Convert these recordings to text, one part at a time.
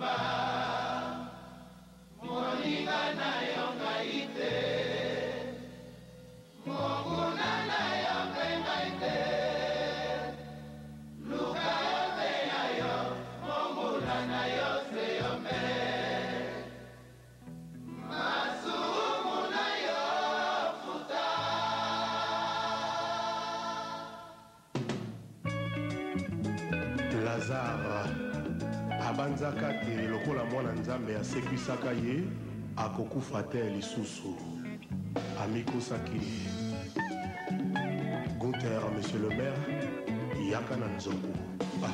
liloba moninga na yo ngai te mokuna na yo mpe ngai te luka yo te ya yo mongula na yo se yo mpe masumu na yo futa lazare abanzaka te lokola mwana nzambe asekwisaka ye akokufa te lisusu amikosaki guter monsieur le maire yaka na nzoku ah.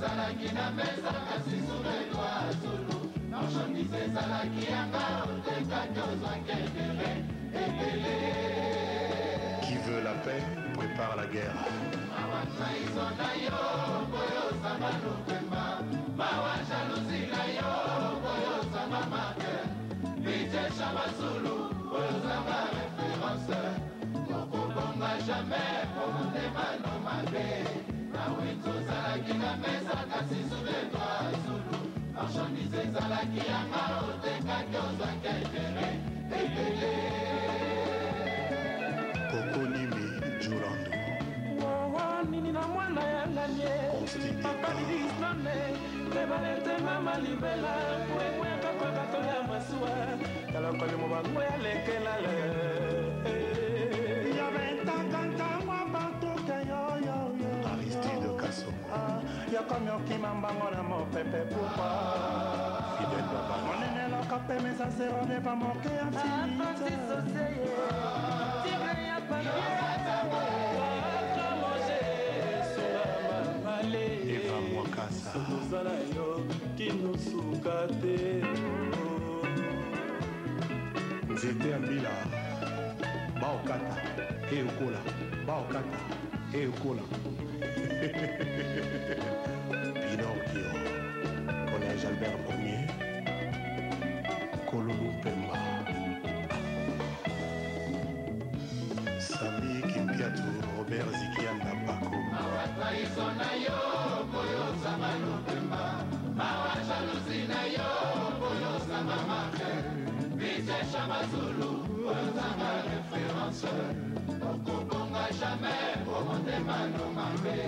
ezalaki na mesa kasi solo etwa solo marchandise ezalaki yanga otekaki ozwaki ebele ebele qui veut la paix prépare la guerre mawa traiso na yo koyosama lopema mawa jalousi na yo koyosama marke bijesha basulu koyosama référence okobonga jamai po motema no mabe yawe tozalaki na mesa kasi sube twasulu marchandise ezalaki yanga otekaki ozwaki etere ebele kokonimi jurando nini na mwana yanganie apalilisnane lebaletengama libela kwekwe kakwa bato ya masuwa talakoli mobango ya lekelale okomi okima mbango na mopepe pourkua moneneloko mpe mesaseroneva moke ya eva mwakasa tozala yo kinosuka te nzete ya mbila baokata eyokola baokata eyokola chama zulu ozanga référence okobonga jamais omotema no mabe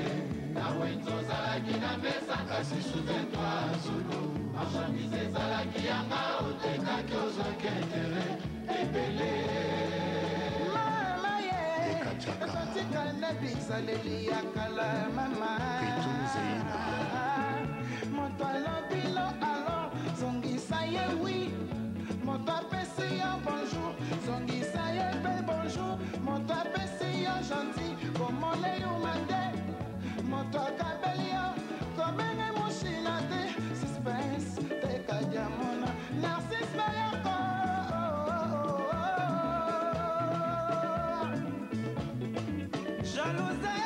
na wenze ozalaki na mesa kasi suzetwa zulu marchandise ezalaki yanga otekaki ozwaki intere ebele ekotikala na bizaleli ya kala mama baluze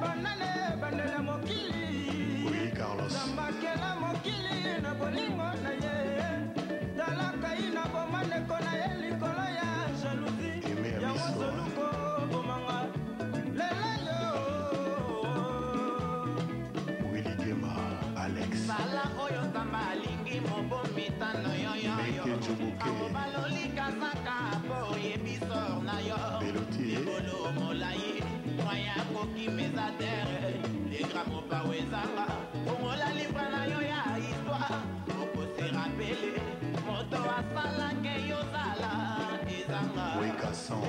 banane bandela mokili zamakela mokili na bolingo ya tere legra mopawo ezanga ongola libra na yo ya histoire okoserapele moto asalake yozala ezanga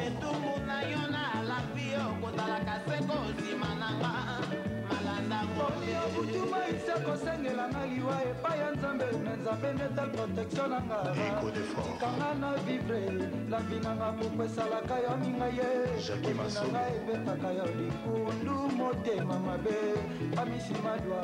etumbu na yo na lapi okozalaka se kosima nanga okutuma ise kosengela na liwa epai ya nzambe me nzambe netel protektio na nga tikanga na vivre lambi nanga moko esalaka yo ninga ye ominanga ebetaka yo likundu motema mabe pamisi madwa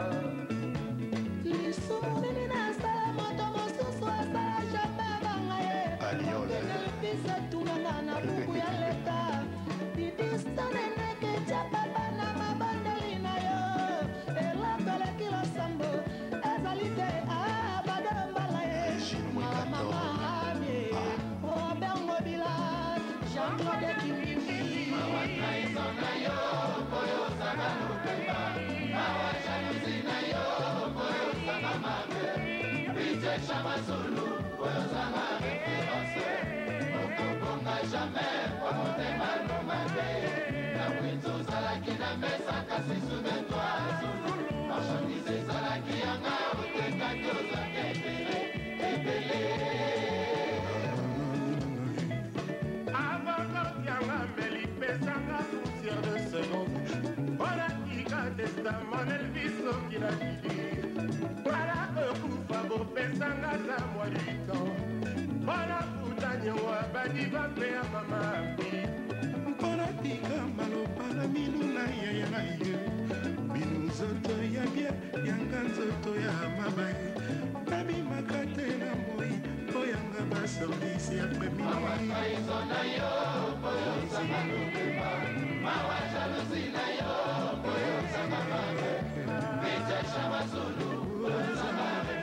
alexa masulu oyo ozanga reference okobonga jamai po motema luma te na bwinzi ozalaki na mesa kasi sumetwa zulu marchandise ezalaki yanga otekaki ozanga ebele ebele ezanga poussière de seconde mpo nakika testa mon elvis soki nakili esanga tambwa liko mpona kutanyewa bandi bapeya mama mpona tika maloba na minu na yaya na ye bino nzoto ya bie yanga nzoto ya mabaye nabimaka te na moi mpo yanga basolisi ya pemimaizo na yo mpoyosanga lobema mawa jalousi na yo mpoyosanga mabe mechasha masolo mpoyosanga